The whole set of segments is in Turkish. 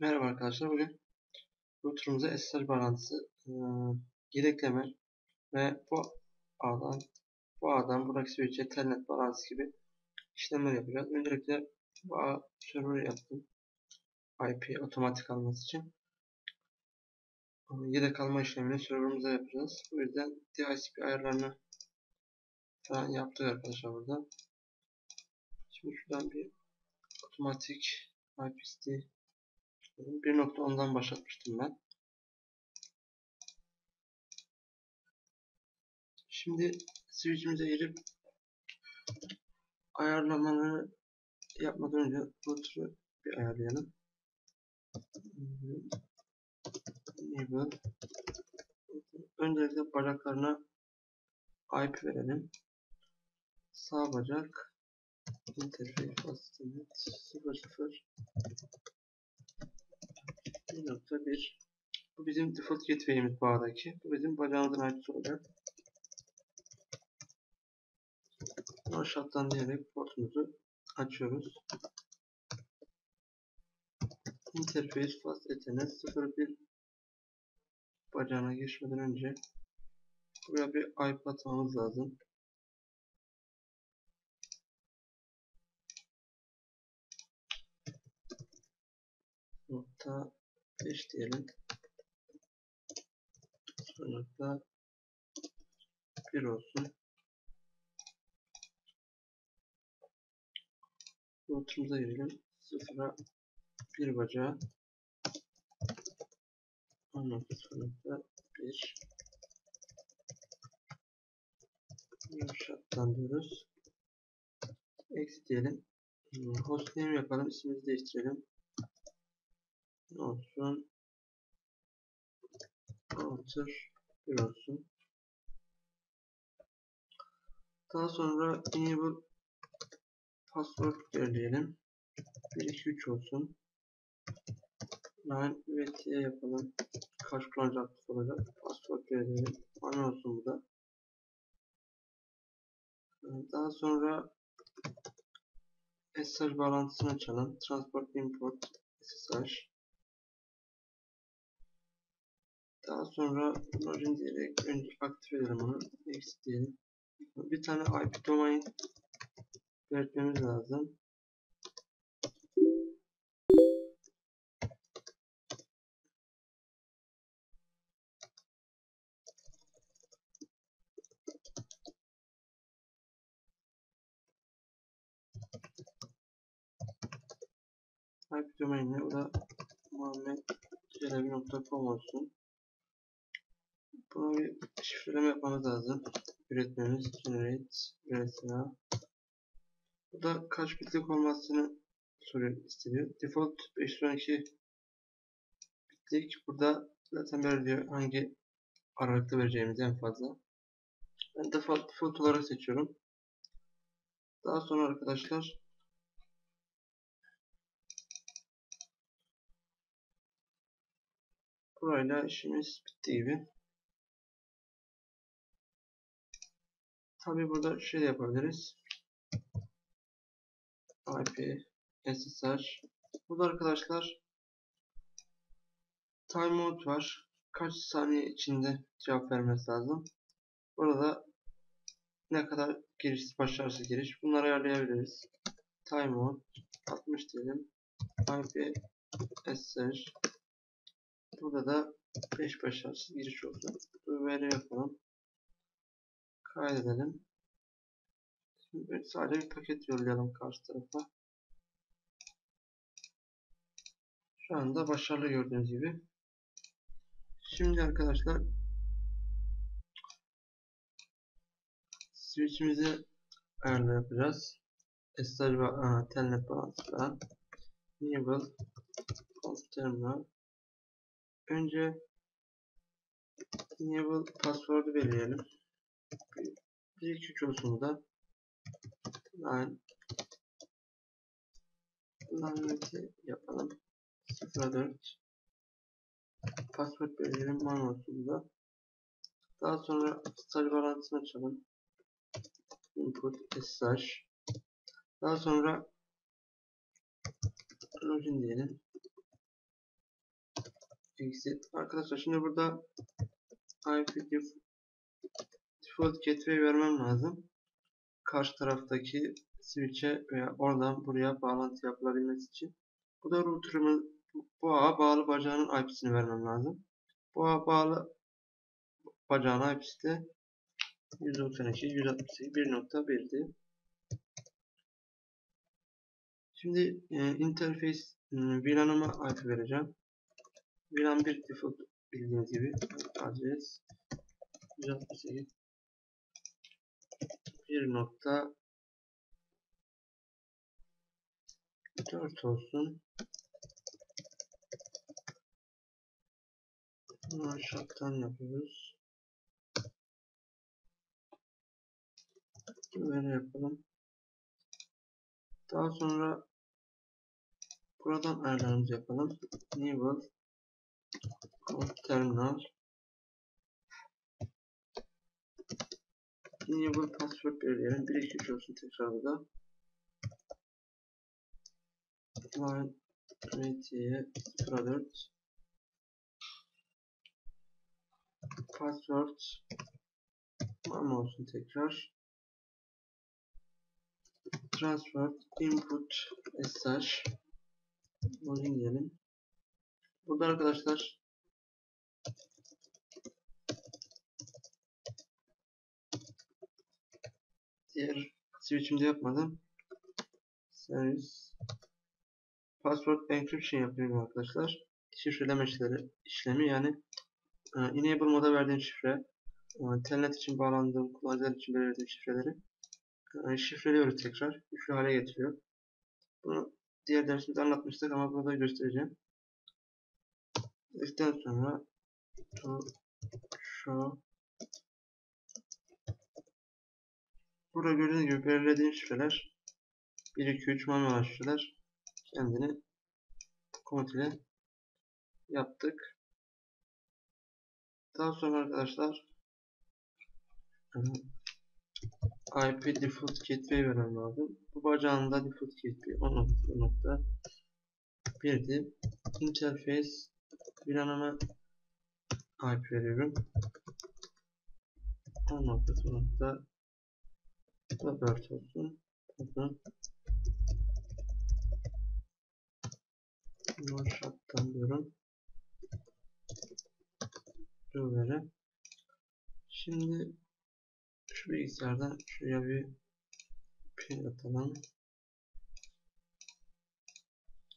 Merhaba arkadaşlar. Bugün router'ımıza SSH bağlantısı, e, yedekleme ve bu ağdan bu ağdan buradaki switch'e telnet bağlantısı gibi işlemler yapacağız. Öncelikle bu ağ server yaptım. IP otomatik alması için. Yedek alma işlemini server'ımıza yapacağız. Bu yüzden DHCP ayarlarını falan yaptık arkadaşlar burada. Şimdi şuradan bir otomatik IPST 1.10'dan başlatmıştım ben. Şimdi switch'imize girip ayarlamaları yapmadan önce router'ı bir ayarlayalım. Enable Öncelikle bacaklarına IP verelim. Sağ bacak interface vasıtanet 00 1.1 Bu bizim default gateway'imiz bağdaki. Bu bizim bacağımızın olacak. Bunu shutdown diyerek portumuzu açıyoruz. Interface fast ethernet 01 bacağına geçmeden önce buraya bir IP atmamız lazım. Nokta 5 diyelim. Sonraki 1 olsun. Notumuza girelim. Sıfıra bir bacağı. Ondan sonra 1 Shutdown diyoruz. Exit diyelim. Hmm, host name yapalım. İsmimizi değiştirelim. Olsun. Router 1 olsun. Daha sonra enable password belirleyelim. 1 2 3 olsun. Line üvetiye yapalım. Kaç kullanıcı aktif olacak? Password belirleyelim. Aynı olsun bu da. Daha sonra SSH bağlantısını açalım. Transport import SSH. Daha sonra login diyerek önce aktif edelim onu. Diyelim. Bir tane IP domain belirtmemiz lazım. IP domaini o da muhammedcelebi.com olsun. Buna bir şifreleme yapmamız lazım. Üretmemiz generate RSA. Bu da kaç bitlik olmasını soruyor istiyor. Default 512 bitlik. Burada zaten belirliyor hangi aralıkta vereceğimizi en fazla. Ben default, default olarak seçiyorum. Daha sonra arkadaşlar burayla işimiz bitti gibi. Tabi burada şey yapabiliriz. IP, SSH. Burada arkadaşlar timeout var. Kaç saniye içinde cevap vermesi lazım. Burada ne kadar giriş başlarsa giriş. Bunları ayarlayabiliriz. Timeout 60 diyelim. IP, SSH. Burada da 5 başarısız giriş. Bu veri yapalım. Kaydedelim. Şimdi sadece bir paket yollayalım karşı tarafa. Şu anda başarılı gördüğünüz gibi. Şimdi arkadaşlar switch'imizi ayarlı yapacağız. SSH ve telnet bağlantısı enable conf terminal önce enable password'u belirleyelim. 1 2 3 olsun da. Line line yapalım. 04 password belirleyelim man olsun da. Daha sonra staj bağlantısını açalım. İnput ssh daha sonra login diyelim. Exit. Arkadaşlar şimdi burada IP def- default gateway vermem lazım. Karşı taraftaki switch'e veya oradan buraya bağlantı yapılabilmesi için. Bu da router'ımın bu ağa bağlı bacağının IP'sini vermem lazım. Bu ağa bağlı bacağın IP'si de 192 168 1.1'di. Şimdi e, interface e, VLAN'ıma IP vereceğim. VLAN 1 default bildiğiniz gibi adres 168 1.4 olsun. Bunu aşağıdan yapıyoruz. Böyle yapalım. Daha sonra buradan ayarlarımızı yapalım. Enable terminal Enable password belirleyelim. 1 2 3 olsun tekrar burada. Line Retiye 04 Password Mama olsun tekrar. Transfer input sh login diyelim. Burada arkadaşlar diğer switch'imde yapmadım. Service password encryption yapıyorum arkadaşlar. Şifreleme işleri, işlemi yani e, enable moda verdiğim şifre e, telnet için bağlandığım kullanıcılar için belirlediğim şifreleri e, şifreliyoruz tekrar. Güçlü hale getiriyor. Bunu diğer dersimizde anlatmıştık ama burada göstereceğim. Dedikten sonra to show Burada gördüğünüz gibi belirlediğim şifreler 1, 2, 3 manuel şifreler kendini komut ile yaptık. Daha sonra arkadaşlar IP default gateway vermem lazım. Bu bacağında default gateway 10.1'di. Interface VLAN'ıma IP veriyorum. 10.0.4 olsun. Pardon. Shutdown diyorum. Şöyle. Şimdi şu bilgisayardan şuraya bir pin atalım.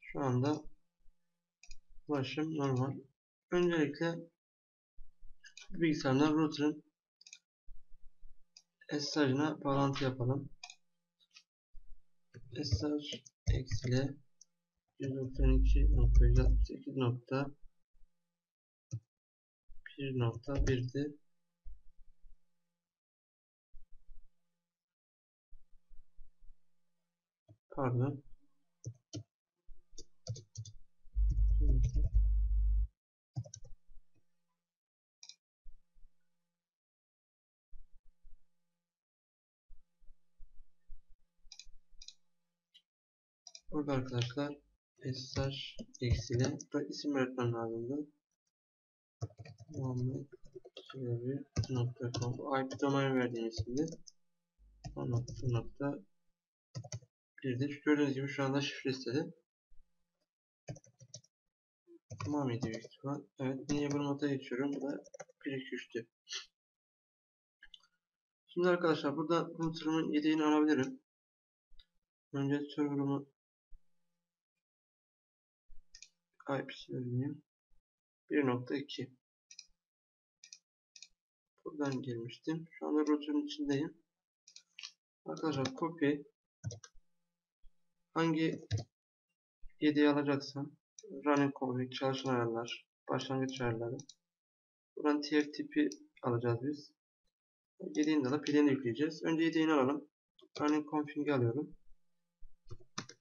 Şu anda ulaşım normal. Öncelikle bilgisayardan router'ın SSH'ına bağlantı yapalım. SSH eksile 192.168.1.1'di. Pardon. Burada arkadaşlar SSH eksiyle isim öğretmen lazımdı. Muhammed.com Bu IP domain verdiğim isimdi. nokta bir de gördüğünüz gibi şu anda şifre istedi. Tamamıydı büyük ihtimal. Evet, enable moda geçiyorum. Bu da 1 2 3'tü. Şimdi arkadaşlar burada router'ımın yedeğini alabilirim. Önce server'ımı IP'si vereyim. 1.2 Buradan girmiştim. Şu anda router'ın içindeyim. Arkadaşlar copy. Hangi yedeği alacaksam running config çalışan ayarlar başlangıç ayarları. Buradan tftp alacağız biz. Yedeğini de yedeğini yükleyeceğiz. Önce yedeğini alalım. Running config'i alıyorum.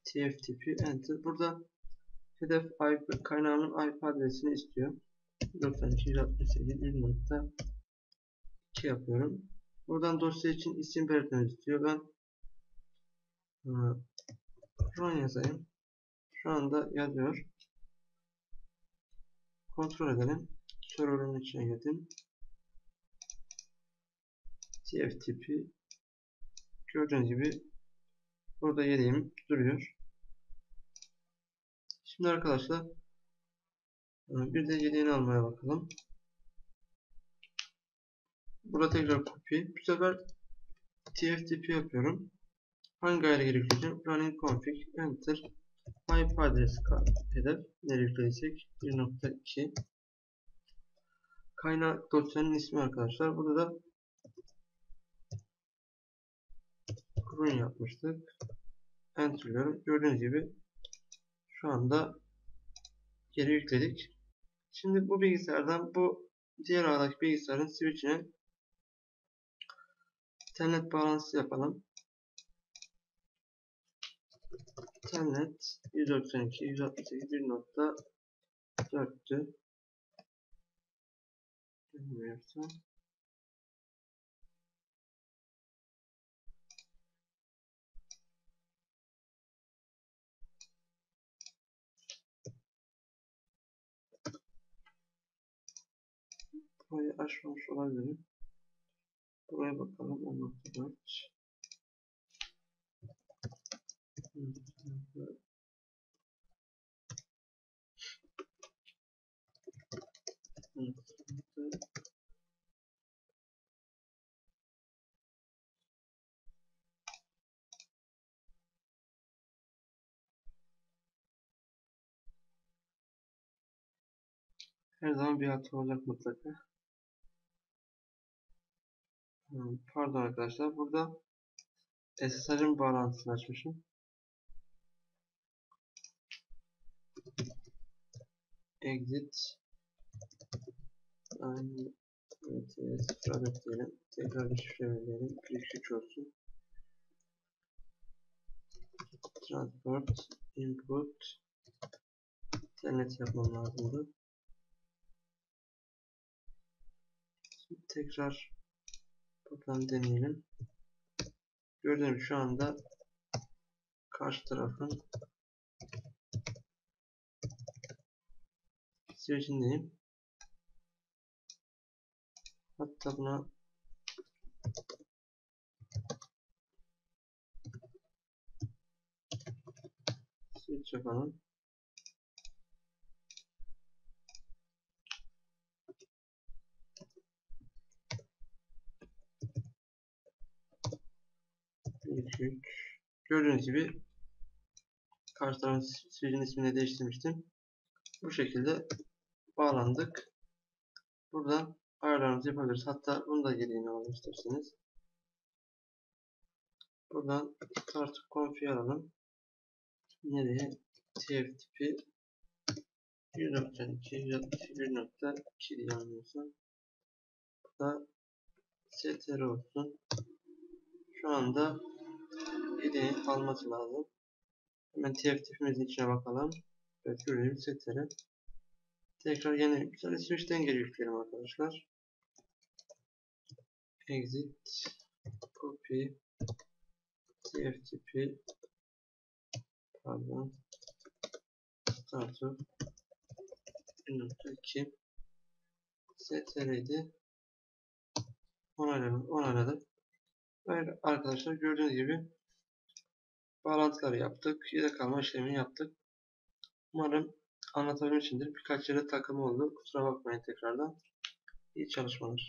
Tftp enter. Burada hedef IP, kaynağımın IP adresini istiyor 92.168.1.2 yapıyorum buradan dosya için isim belirtmemi istiyor ben run yazayım şu anda yazıyor Kontrol edelim. Server'ın içine girdim. TFTP gördüğünüz gibi burada yedeğim duruyor. Şimdi arkadaşlar bir de yedeğini almaya bakalım. Burada tekrar copy. Bu sefer TFTP yapıyorum. Hangi ayarı yükleyeceğim? Running config enter IP adres hedef nereye yükleyecek? 1.2 kaynak dosyanın ismi arkadaşlar. Burada da run yapmıştık. Enter'lıyorum. Gördüğünüz gibi şu anda geri yükledik. Şimdi bu bilgisayardan bu diğer ağdaki bilgisayarın switch'ine Telnet bağlantısı yapalım. Telnet 192 168 1.4'tü. Bilmiyorsam. Burayı açmamış olabilirim. Buraya bakalım 10.4 Her zaman bir hata olacak mutlaka. Hmm, pardon arkadaşlar. Burada SSH'ın bağlantısını açmışım. Exit aynı evet, adet diyelim. Tekrar bir şifre verelim. 3 olsun. Transport input telnet yapmam lazımdı. Şimdi tekrar buradan deneyelim. Gördüğünüz şu anda karşı tarafın switch'indeyim. Hatta buna switch yapalım. Gördüğünüz gibi karşı tarafın switch'in ismini değiştirmiştim. Bu şekilde bağlandık. Buradan ayarlarımızı yapabiliriz. Hatta bunu da geriye alalım isterseniz. Buradan start config alalım. Nereye? TFTP 1.2 1.2 diye anlıyorsam. Bu da str olsun. Şu anda yedeği alması lazım. Hemen TFTP'mizin içine bakalım. Evet gördüğünüz setleri. Tekrar yeni bir tane switch'ten geri yükleyelim arkadaşlar. Exit copy TFTP pardon startup 1.2 str'ydi onayladık onayladık ve arkadaşlar gördüğünüz gibi bağlantıları yaptık yedek kalma işlemini yaptık. Umarım anlatabilmişimdir. Birkaç yere takım oldu. Kusura bakmayın tekrardan. İyi çalışmalar